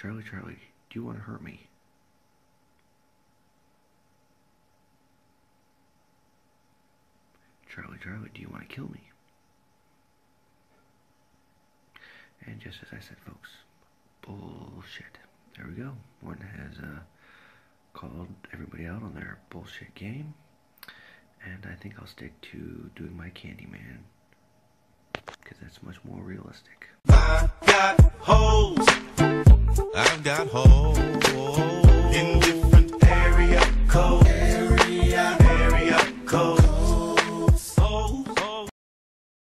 Charlie, Charlie, do you want to hurt me? Charlie, Charlie, do you want to kill me? And just as I said, folks, bullshit. There we go. One has uh, called everybody out on their bullshit game. And I think I'll stick to doing my Candyman. Because that's much more realistic got hoes. In different area code. Area, area code.